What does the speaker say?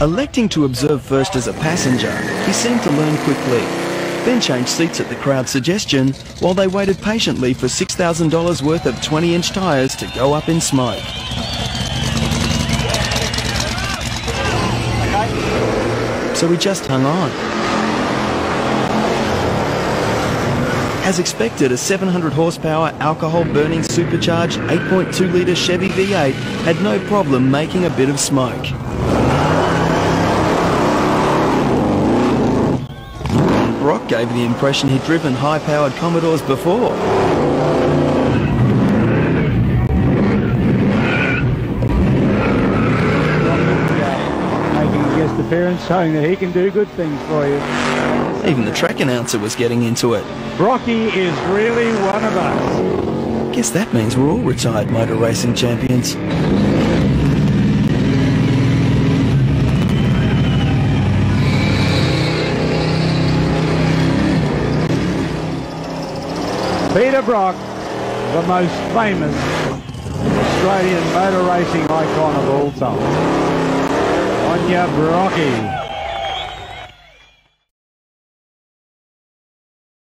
Electing to observe first as a passenger, he seemed to learn quickly. Then changed seats at the crowd's suggestion while they waited patiently for $6,000 worth of 20-inch tyres to go up in smoke. So we just hung on. As expected, a 700 horsepower alcohol burning supercharged 8.2 litre Chevy V8 had no problem making a bit of smoke. Brock gave the impression he'd driven high-powered Commodores before. Guest appearance, showing that he can do good things for you. Even the track announcer was getting into it. Brocky is really one of us. Guess that means we're all retired motor racing champions. Peter Brock, the most famous Australian motor racing icon of all time. On your Brocky.